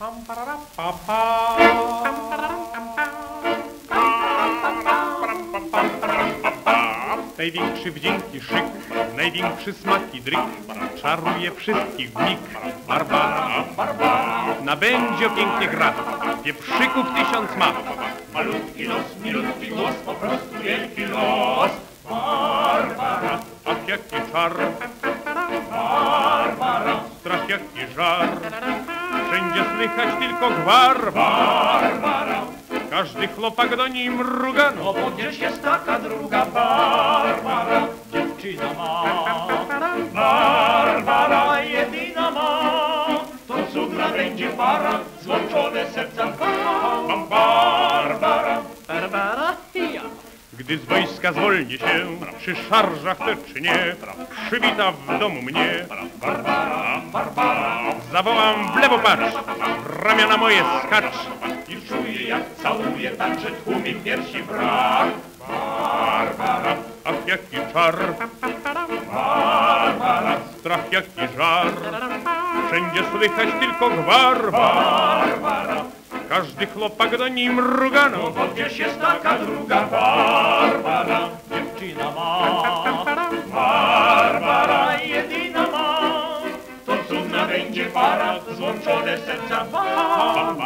Pam, parara, pa, pa. Największy wdzięki szyk, największy smak i dryk, czaruje wszystkich w mig. Barbara, Barbara, na będzie pięknie gra, pieprzyków tysiąc ma. Malutki los, milutki głos, po prostu wielki los. Barbara, Ach, jaki czar, Barbara, strach jaki żar, słychać tylko gwar. Barbara, Każdy chłopak do niej mruga, no bo gdzieś jest taka druga Barbara, dziewczyna ma. Barbara jedyna ma, to cudna będzie para, złączone serca. Gdy z wojska zwolni się, przy szarżach te czy nie, przywita w domu mnie. Barbara, Barbara, Zawołam w lewo patrz, ramiona moje skacz. i czuję jak całuje, także tłumi piersi brak. Barbara, Ach, jaki czar, Barbara, strach jaki żar, wszędzie słychać tylko gwar. Barbara, Każdy chłopak do niej mruga, no bo gdzieś jest taka druga Barbara, złączone serca Barbara.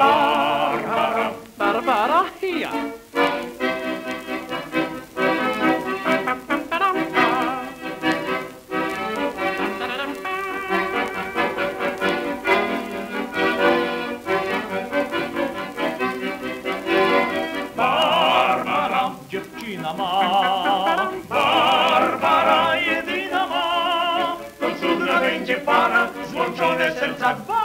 Barbara, ja. Barbara, dziewczyna ma Słączone serca dwa